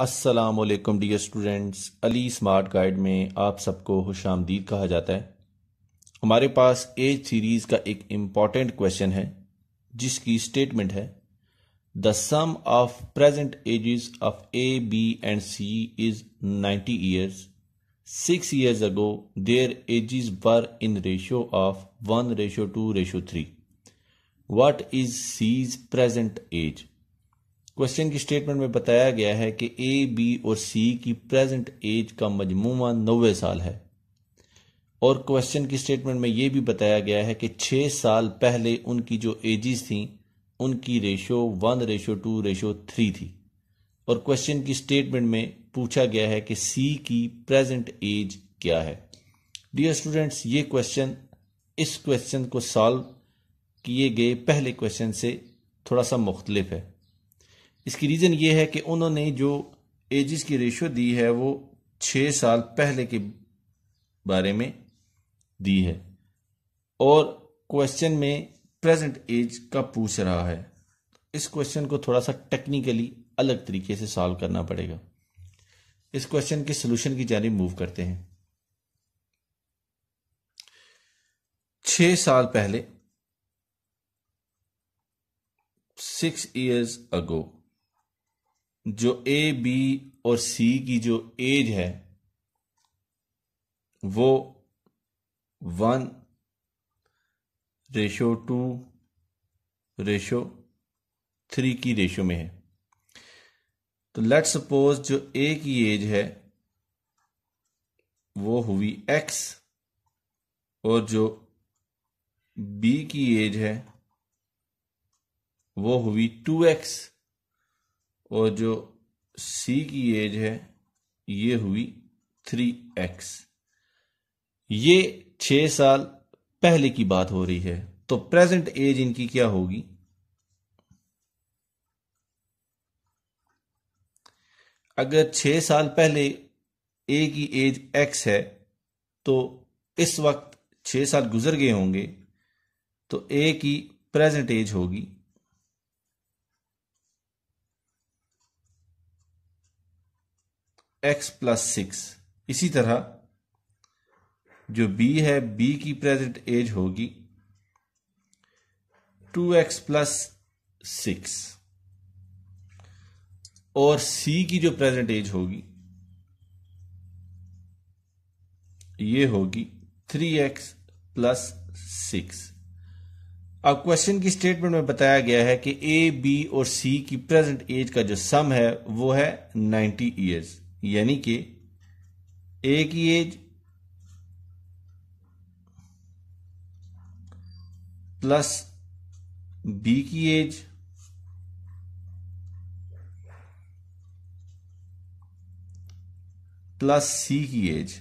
अस्सलाम वालेकुम dear students. Ali smart guide में आप सबको खुश आमदीद कहा जाता है। हमारे पास एज सीरीज़ का एक इंपॉर्टेंट क्वेश्चन है, जिसकी स्टेटमेंट है, the sum of present ages of A, B and C is 90 years six years ago, their ages were in ratio of one, ratio two, ratio three. What is C's present age? Question की statement में बताया गया है कि A B और C की present as का मजमूमा नब्बे साल है। और क्वेश्चन की स्टेटमेंट में यह भी बताया गया है कि छह साल पहले उनकी जो एजिस थी, उनकी ratio one ratio two ratio three थी। और क्वेश्चन की स्टेटमेंट में पूछा गया है कि सी की प्रेजेंट एज क्या है। डियर स्टूडेंट्स ये क्वेश्चन इस क्वेश्चन को सॉल्व किए गए पहले क्वेश्चन से थोड़ा सा मुख्तलिफ़ है। इसकी रीज़न ये है कि उन्होंने जो एजिस की रेशो दी है, वो छः साल पहले के बारे में दी है। और क्वेश्चन में प्रेजेंट एज का पूछ रहा है। इस क्वेश्चन को थोड़ा सा टेक्निकली अलग तरीके से सॉल्व करना पड़ेगा। इस क्वेश्चन के सोल्यूशन की जानी मूव करते हैं। छह साल पहले सिक्स इयर्स अगो जो ए बी और सी की जो एज है, वो one ratio two ratio three की रेशो में है। तो लेट सपोज़ जो ए की एज है, वो हुई एक्स और जो बी की एज है, वो हुई टू एक्स और जो सी की एज है, ये हुई थ्री एक्स ये छ साल पहले की बात हो रही है तो प्रेजेंट एज इनकी क्या होगी? अगर छह साल पहले ए की एज एक्स है तो इस वक्त छह साल गुजर गए होंगे तो ए की प्रेजेंट एज होगी एक्स प्लस सिक्स इसी तरह, जो बी है बी की प्रेजेंट एज होगी टू एक्स प्लस सिक्स और सी की जो प्रेजेंट एज होगी, ये होगी थ्री एक्स प्लस सिक्स अब क्वेश्चन की स्टेटमेंट में बताया गया है कि ए बी और सी की प्रेजेंट एज का जो सम है, वो है नाइन्टी ईयर्स यानी कि ए की एज प्लस बी की एज प्लस सी की एज।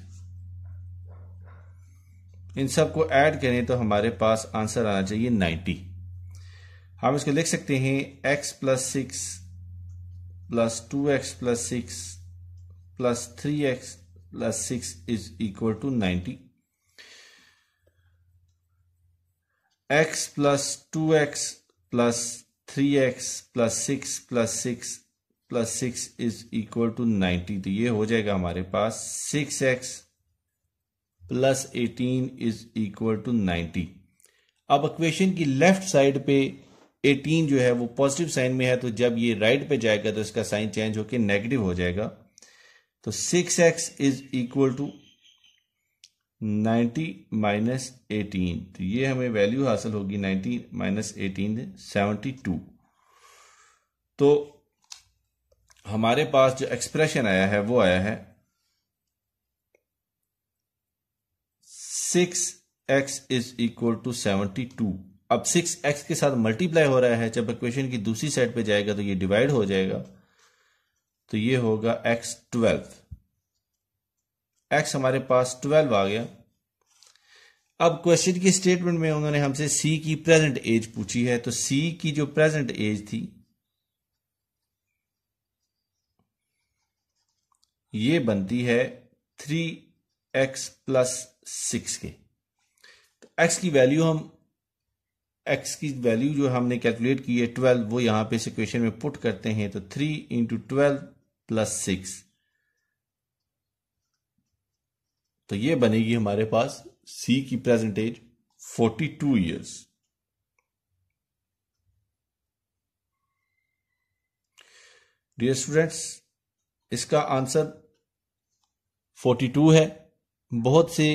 इन सबको ऐड करें तो हमारे पास आंसर आना चाहिए 90 हम इसको लिख सकते हैं x plus six plus two x plus six plus 3x plus 6 is equal to 90 x plus 2x plus 3x plus 6 plus 6 plus six plus six is equal to ninety तो ये हो जाएगा हमारे पास six x plus eighteen is equal to ninety अब equation की left side पे 18 जो है वो पॉजिटिव साइन में है तो जब ये राइट right पे जाएगा तो इसका साइन चेंज होकर नेगेटिव हो जाएगा। तो six x is equal to ninety minus eighteen तो ये हमें वैल्यू हासिल होगी ninety minus eighteen seventy two तो हमारे पास जो एक्सप्रेशन आया है, वो आया है six x is equal to seventy two अब सिक्स एक्स के साथ मल्टीप्लाई हो रहा है, जब इक्वेशन की दूसरी साइड पे जाएगा तो ये डिवाइड हो जाएगा। तो ये होगा एक्स ट्वेल्व एक्स हमारे पास ट्वेल्व आ गया। अब क्वेश्चन की स्टेटमेंट में उन्होंने हमसे सी की प्रेजेंट एज पूछी है तो सी की जो प्रेजेंट एज थी, ये बनती है थ्री एक्स प्लस सिक्स के। तो एक्स की वैल्यू हम एक्स की वैल्यू जो हमने कैलकुलेट की है ट्वेल्व वो यहाँ पे इस इक्वेशन में पुट करते हैं तो three into twelve plus six तो ये बनेगी हमारे पास सी की present age forty two years dear students इसका आंसर फोर्टी टू है। बहुत से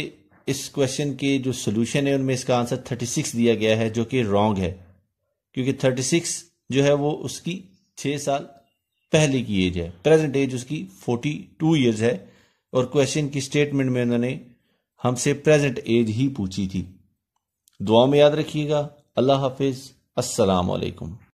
इस क्वेश्चन के जो सोल्यूशन है, उनमें इसका आंसर थर्टी सिक्स दिया गया है, जो कि रॉन्ग है। क्योंकि थर्टी सिक्स जो है वो उसकी छह साल पहले की एज है। प्रेजेंट एज उसकी फोर्टी टू ईयर्स है और क्वेश्चन की स्टेटमेंट में उन्होंने हमसे प्रेजेंट एज ही पूछी थी। दुआ में याद रखिएगा। अल्लाह हाफिज। अस्सलाम वालेकुम